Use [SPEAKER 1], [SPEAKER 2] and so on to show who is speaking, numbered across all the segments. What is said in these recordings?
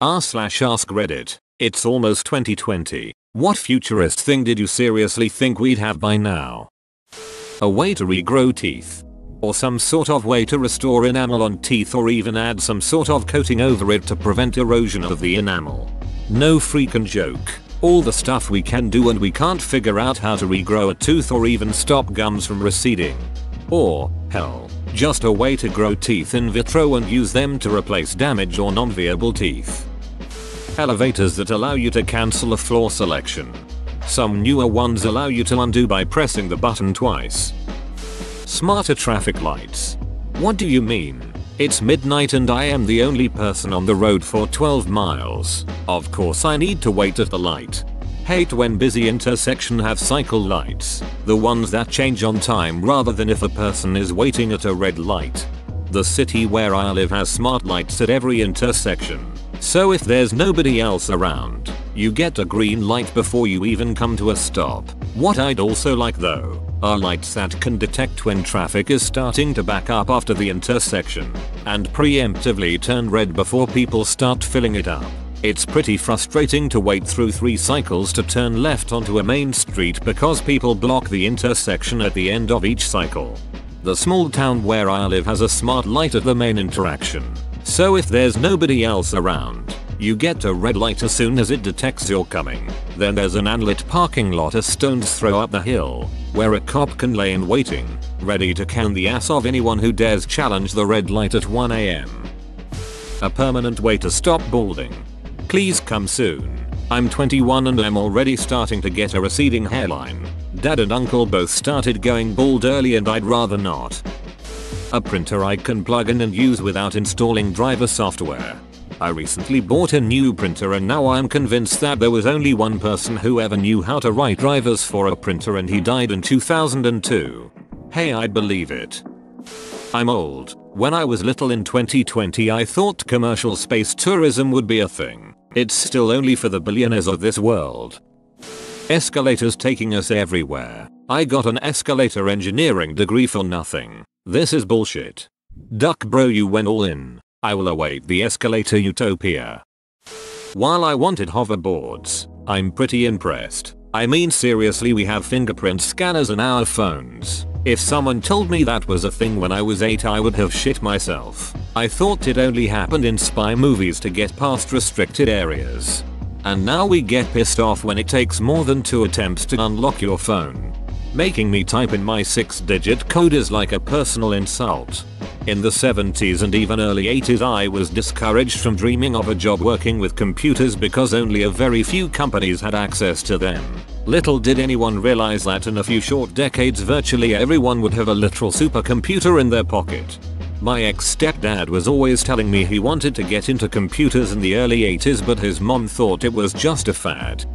[SPEAKER 1] R slash ask Reddit. It's almost 2020. What futurist thing did you seriously think we'd have by now? A way to regrow teeth. Or some sort of way to restore enamel on teeth or even add some sort of coating over it to prevent erosion of the enamel. No freaking joke. All the stuff we can do and we can't figure out how to regrow a tooth or even stop gums from receding. Or, hell, just a way to grow teeth in vitro and use them to replace damaged or non-viable teeth. Elevators that allow you to cancel a floor selection. Some newer ones allow you to undo by pressing the button twice. Smarter traffic lights. What do you mean? It's midnight and I am the only person on the road for 12 miles. Of course I need to wait at the light. Hate when busy intersections have cycle lights, the ones that change on time rather than if a person is waiting at a red light. The city where I live has smart lights at every intersection. So if there's nobody else around, you get a green light before you even come to a stop. What I'd also like though, are lights that can detect when traffic is starting to back up after the intersection, and preemptively turn red before people start filling it up. It's pretty frustrating to wait through 3 cycles to turn left onto a main street because people block the intersection at the end of each cycle. The small town where I live has a smart light at the main interaction. So if there's nobody else around, you get a red light as soon as it detects you're coming. Then there's an unlit parking lot a stone's throw up the hill, where a cop can lay in waiting, ready to can the ass of anyone who dares challenge the red light at 1am. A permanent way to stop balding. Please come soon. I'm 21 and I'm already starting to get a receding hairline. Dad and uncle both started going bald early and I'd rather not. A printer I can plug in and use without installing driver software. I recently bought a new printer and now I'm convinced that there was only one person who ever knew how to write drivers for a printer and he died in 2002. Hey I'd believe it. I'm old. When I was little in 2020 I thought commercial space tourism would be a thing. It's still only for the billionaires of this world. Escalators taking us everywhere. I got an escalator engineering degree for nothing. This is bullshit. Duck bro you went all in. I will await the escalator utopia. While I wanted hoverboards, I'm pretty impressed. I mean seriously we have fingerprint scanners in our phones. If someone told me that was a thing when I was 8 I would have shit myself. I thought it only happened in spy movies to get past restricted areas. And now we get pissed off when it takes more than 2 attempts to unlock your phone. Making me type in my 6 digit code is like a personal insult. In the 70s and even early 80s I was discouraged from dreaming of a job working with computers because only a very few companies had access to them. Little did anyone realize that in a few short decades virtually everyone would have a literal supercomputer in their pocket. My ex-stepdad was always telling me he wanted to get into computers in the early 80s but his mom thought it was just a fad.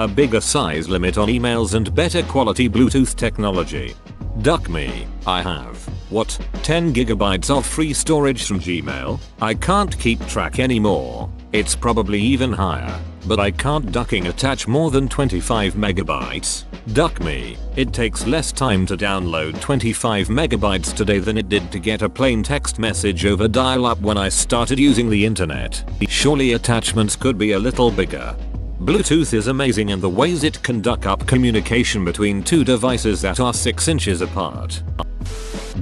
[SPEAKER 1] A bigger size limit on emails and better quality Bluetooth technology. Duck me, I have, what, 10 gigabytes of free storage from Gmail? I can't keep track anymore. It's probably even higher, but I can't ducking attach more than 25 megabytes. Duck me, it takes less time to download 25 megabytes today than it did to get a plain text message over dial-up when I started using the internet. Surely attachments could be a little bigger. Bluetooth is amazing in the ways it can duck up communication between two devices that are 6 inches apart.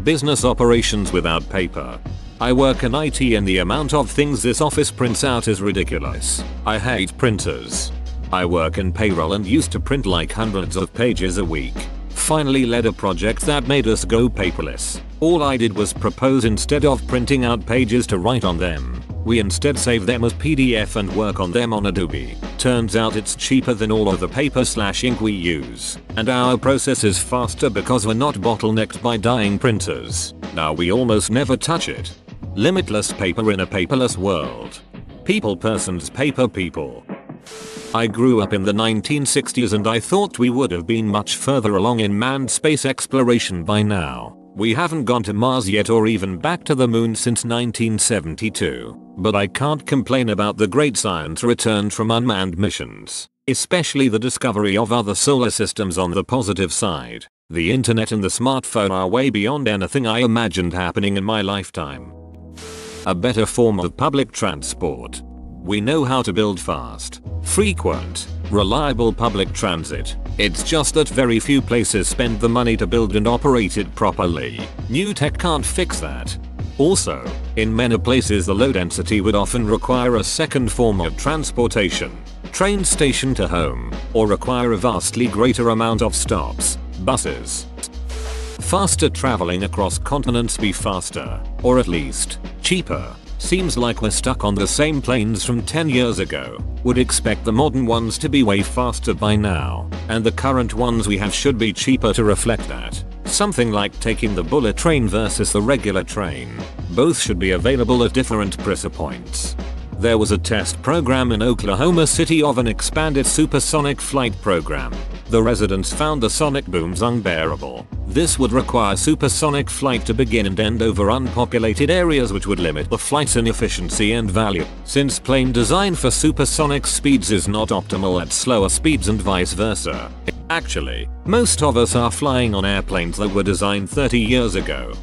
[SPEAKER 1] Business operations without paper. I work in IT and the amount of things this office prints out is ridiculous. I hate printers. I work in payroll and used to print like hundreds of pages a week. Finally led a project that made us go paperless. All I did was propose instead of printing out pages to write on them. We instead save them as PDF and work on them on Adobe. Turns out it's cheaper than all of the paper slash ink we use. And our process is faster because we're not bottlenecked by dying printers. Now we almost never touch it. Limitless paper in a paperless world. People persons paper people. I grew up in the 1960s and I thought we would have been much further along in manned space exploration by now. We haven't gone to Mars yet or even back to the moon since 1972. But I can't complain about the great science returned from unmanned missions. Especially the discovery of other solar systems on the positive side. The internet and the smartphone are way beyond anything I imagined happening in my lifetime. A better form of public transport. We know how to build fast, frequent, reliable public transit. It's just that very few places spend the money to build and operate it properly. New tech can't fix that. Also, in many places the low density would often require a second form of transportation, train station to home, or require a vastly greater amount of stops, buses. Faster traveling across continents be faster, or at least, cheaper. Seems like we're stuck on the same planes from 10 years ago. Would expect the modern ones to be way faster by now, and the current ones we have should be cheaper to reflect that. Something like taking the bullet train versus the regular train. Both should be available at different price points. There was a test program in Oklahoma City of an expanded supersonic flight program. The residents found the sonic booms unbearable. This would require supersonic flight to begin and end over unpopulated areas which would limit the flight's inefficiency and value. Since plane design for supersonic speeds is not optimal at slower speeds and vice versa. Actually, most of us are flying on airplanes that were designed 30 years ago.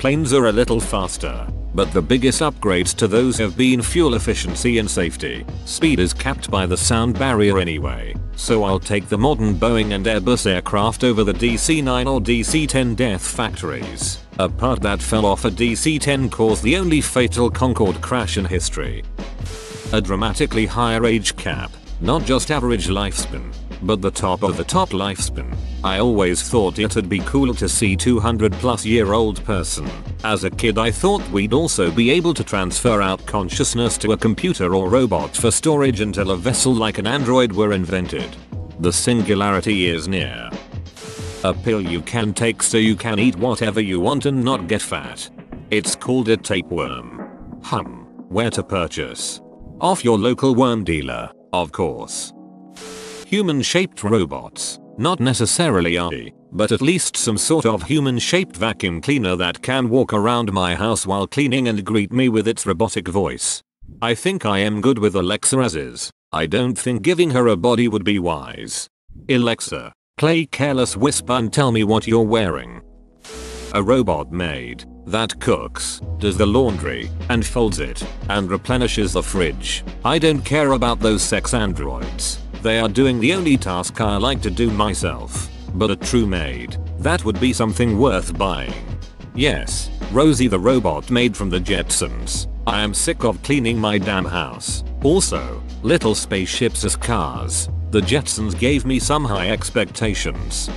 [SPEAKER 1] Planes are a little faster, but the biggest upgrades to those have been fuel efficiency and safety. Speed is capped by the sound barrier anyway, so I'll take the modern Boeing and Airbus aircraft over the DC-9 or DC-10 death factories. A part that fell off a DC-10 caused the only fatal Concorde crash in history. A dramatically higher age cap, not just average lifespan, but the top of the top lifespan. I always thought it'd be cool to see 200 plus year old person. As a kid I thought we'd also be able to transfer out consciousness to a computer or robot for storage until a vessel like an android were invented. The singularity is near. A pill you can take so you can eat whatever you want and not get fat. It's called a tapeworm. Hum. Where to purchase? Off your local worm dealer, of course. Human-shaped robots. Not necessarily AI, but at least some sort of human-shaped vacuum cleaner that can walk around my house while cleaning and greet me with its robotic voice. I think I am good with Alexa as is. I don't think giving her a body would be wise. Alexa, play Careless Whisper and tell me what you're wearing. A robot maid that cooks, does the laundry, and folds it, and replenishes the fridge. I don't care about those sex androids. They are doing the only task I like to do myself. But a true maid, that would be something worth buying. Yes, Rosie the robot maid from the Jetsons. I am sick of cleaning my damn house. Also, little spaceships as cars. The Jetsons gave me some high expectations.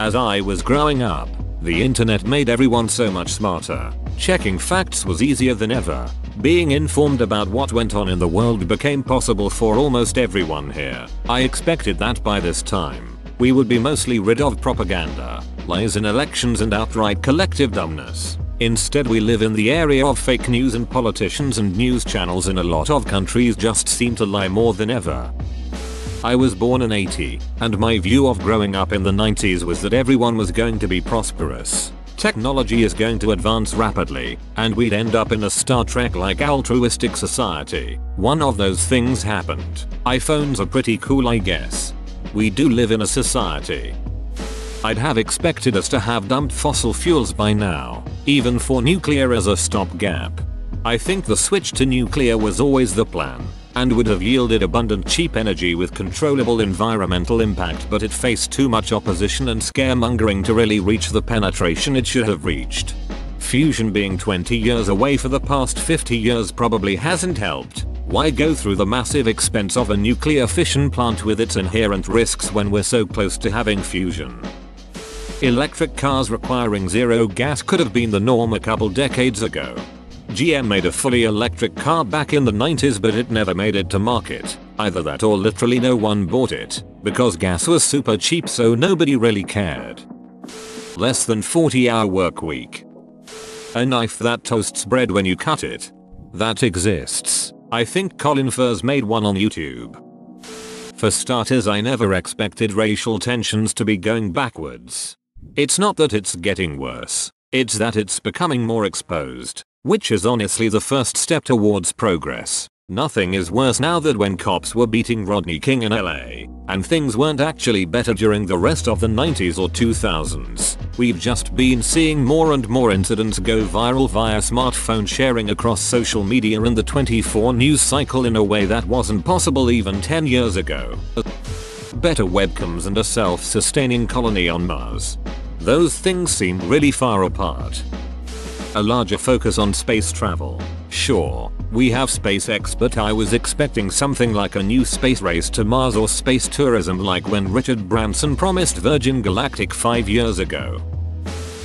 [SPEAKER 1] As I was growing up, the internet made everyone so much smarter. Checking facts was easier than ever. Being informed about what went on in the world became possible for almost everyone here. I expected that by this time, we would be mostly rid of propaganda, lies in elections and outright collective dumbness. Instead we live in the area of fake news and politicians and news channels in a lot of countries just seem to lie more than ever. I was born in 80, and my view of growing up in the 90s was that everyone was going to be prosperous. Technology is going to advance rapidly, and we'd end up in a Star Trek-like altruistic society. One of those things happened. iPhones are pretty cool I guess. We do live in a society. I'd have expected us to have dumped fossil fuels by now, even for nuclear as a stopgap. I think the switch to nuclear was always the plan, and would have yielded abundant cheap energy with controllable environmental impact but it faced too much opposition and scaremongering to really reach the penetration it should have reached. Fusion being 20 years away for the past 50 years probably hasn't helped. Why go through the massive expense of a nuclear fission plant with its inherent risks when we're so close to having fusion? Electric cars requiring zero gas could have been the norm a couple decades ago. GM made a fully electric car back in the 90s but it never made it to market. Either that or literally no one bought it, because gas was super cheap so nobody really cared. Less than 40 hour work week. A knife that toasts bread when you cut it. That exists. I think Colin Furze made one on YouTube. For starters I never expected racial tensions to be going backwards. It's not that it's getting worse, it's that it's becoming more exposed which is honestly the first step towards progress. Nothing is worse now than when cops were beating Rodney King in LA, and things weren't actually better during the rest of the 90s or 2000s. We've just been seeing more and more incidents go viral via smartphone sharing across social media and the 24 news cycle in a way that wasn't possible even 10 years ago. Better webcams and a self-sustaining colony on Mars. Those things seem really far apart. A larger focus on space travel. Sure, we have SpaceX but I was expecting something like a new space race to Mars or space tourism like when Richard Branson promised Virgin Galactic 5 years ago.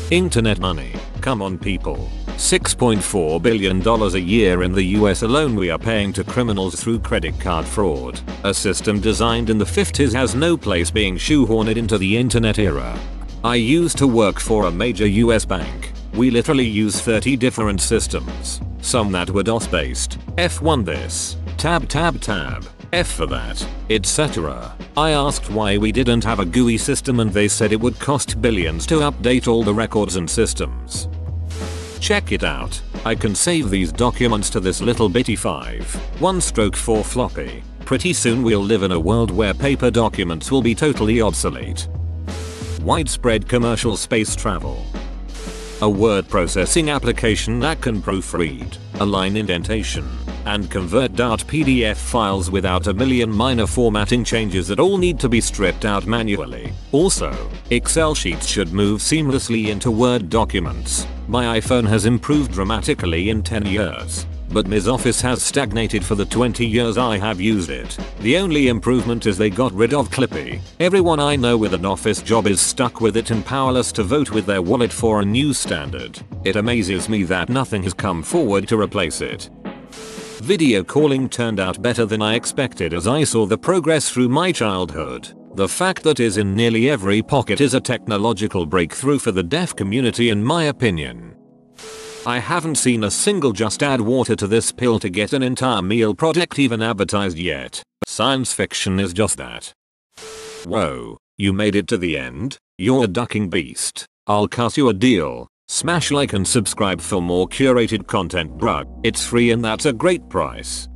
[SPEAKER 1] Internet money. Come on people. $6.4 billion a year in the US alone we are paying to criminals through credit card fraud. A system designed in the 50s has no place being shoehorned into the internet era. I used to work for a major US bank. We literally use 30 different systems. Some that were DOS based. F1 this. Tab tab tab. F for that, etc. I asked why we didn't have a GUI system and they said it would cost billions to update all the records and systems. Check it out. I can save these documents to this little bitty 5. 1 stroke 4 floppy. Pretty soon we'll live in a world where paper documents will be totally obsolete. Widespread commercial space travel. A word processing application that can proofread, align indentation, and convert PDF files without a million minor formatting changes that all need to be stripped out manually. Also, Excel sheets should move seamlessly into Word documents. My iPhone has improved dramatically in 10 years. But MS Office has stagnated for the 20 years I have used it. The only improvement is they got rid of Clippy. Everyone I know with an office job is stuck with it and powerless to vote with their wallet for a new standard. It amazes me that nothing has come forward to replace it. Video calling turned out better than I expected as I saw the progress through my childhood. The fact that is in nearly every pocket is a technological breakthrough for the deaf community in my opinion. I haven't seen a single just add water to this pill to get an entire meal product even advertised yet. Science fiction is just that. Whoa, you made it to the end? You're a ducking beast. I'll cut you a deal. Smash like and subscribe for more curated content bruh. It's free and that's a great price.